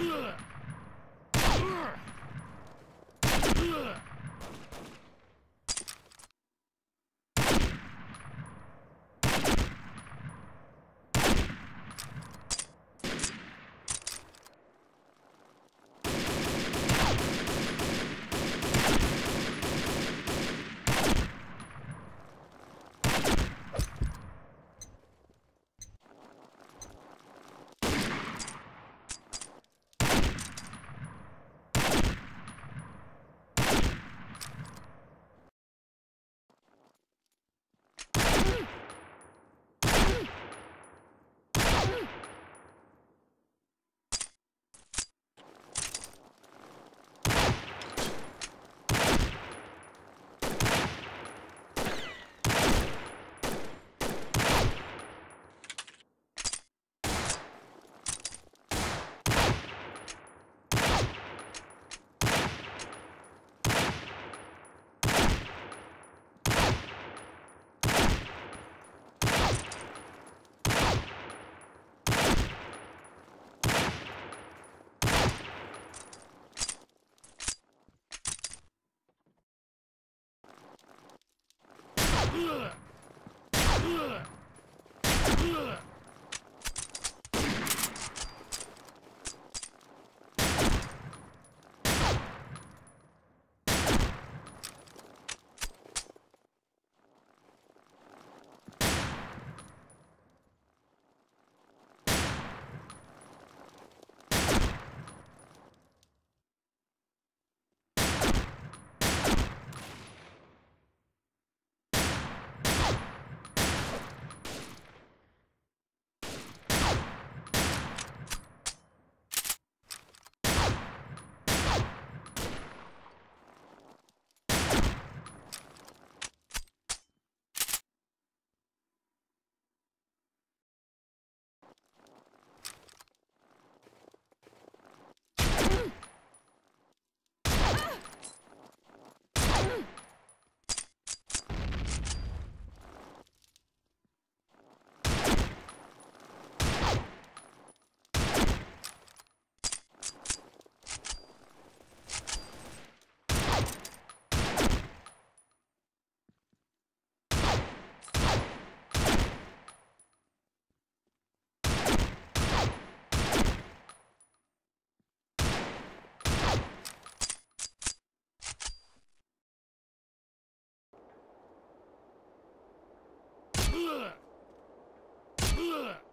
Ugh! Yeah! Ugh.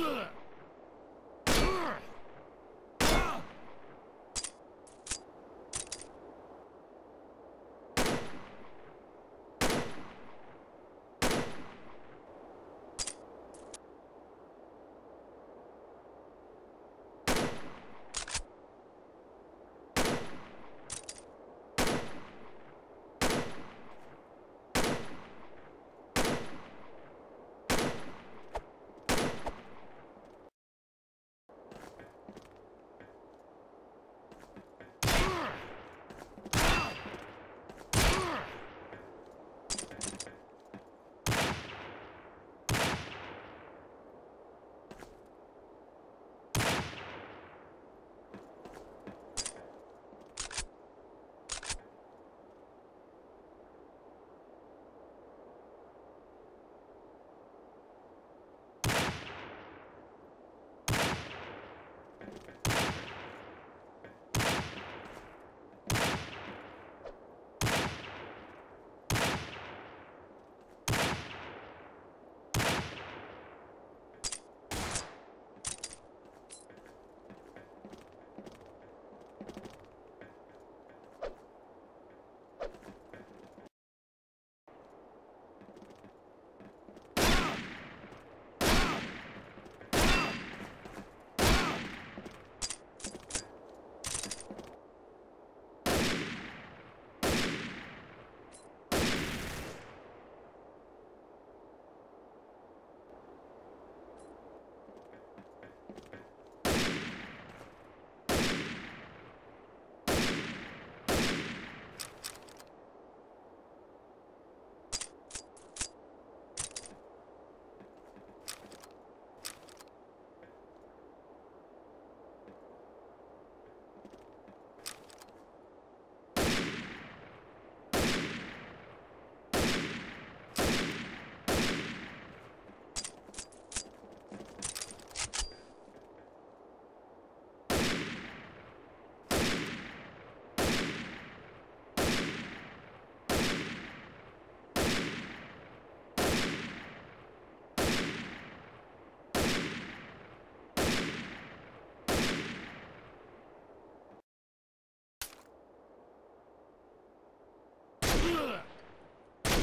Ugh!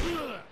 Ugh!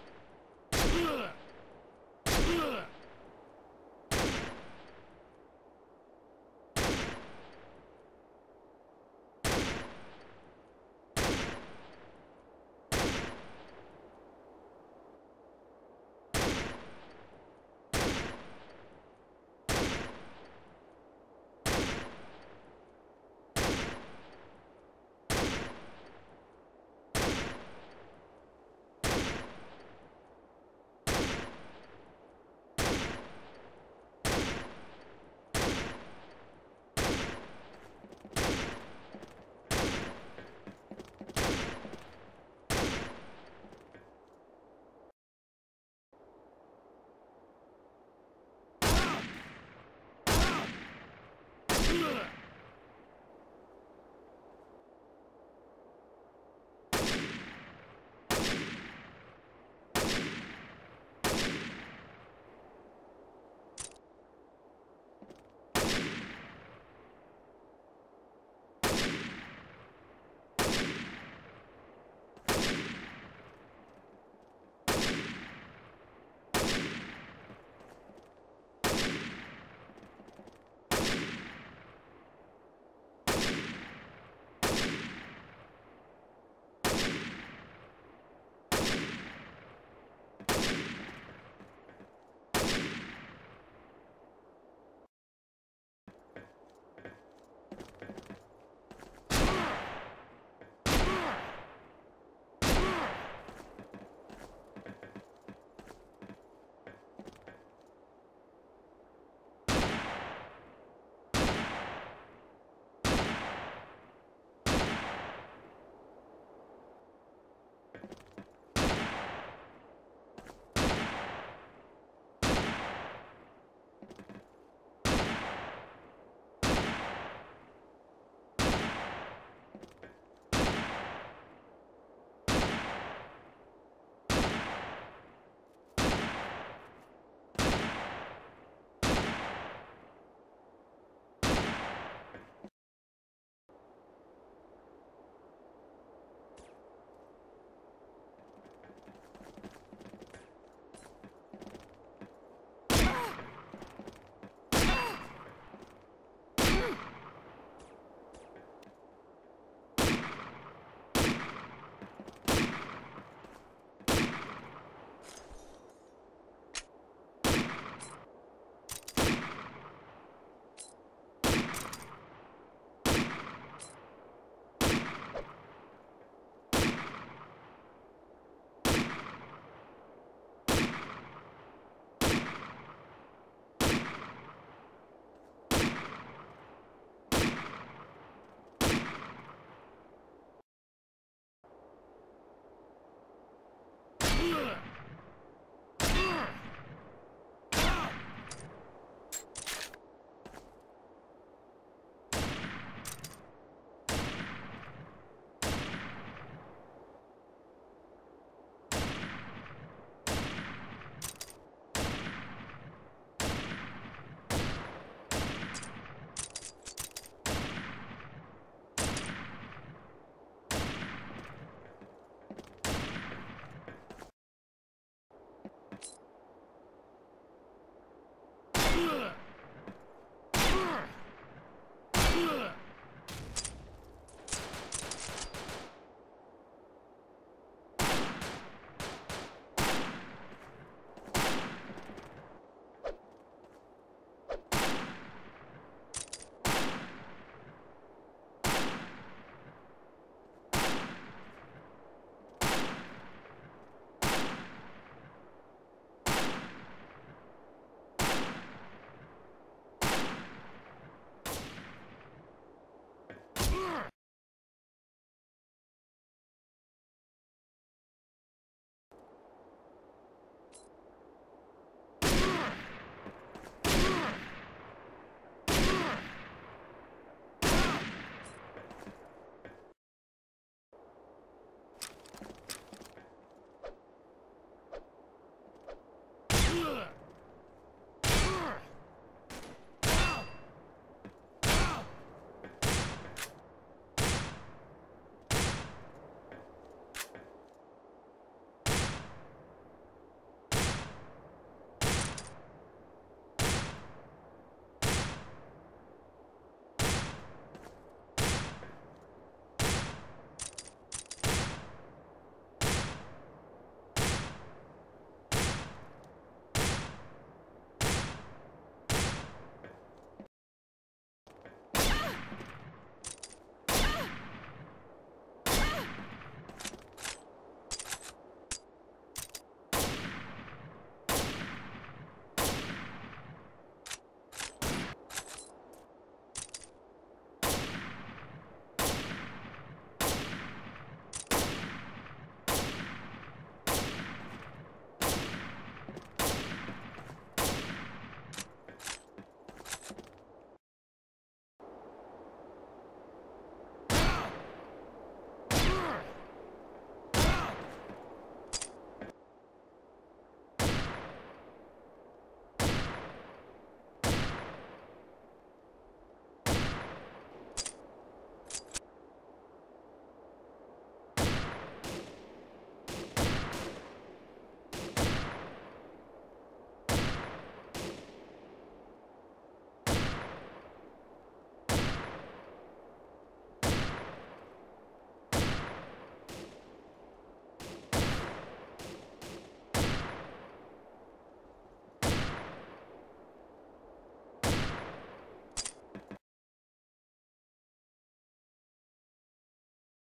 Ugh!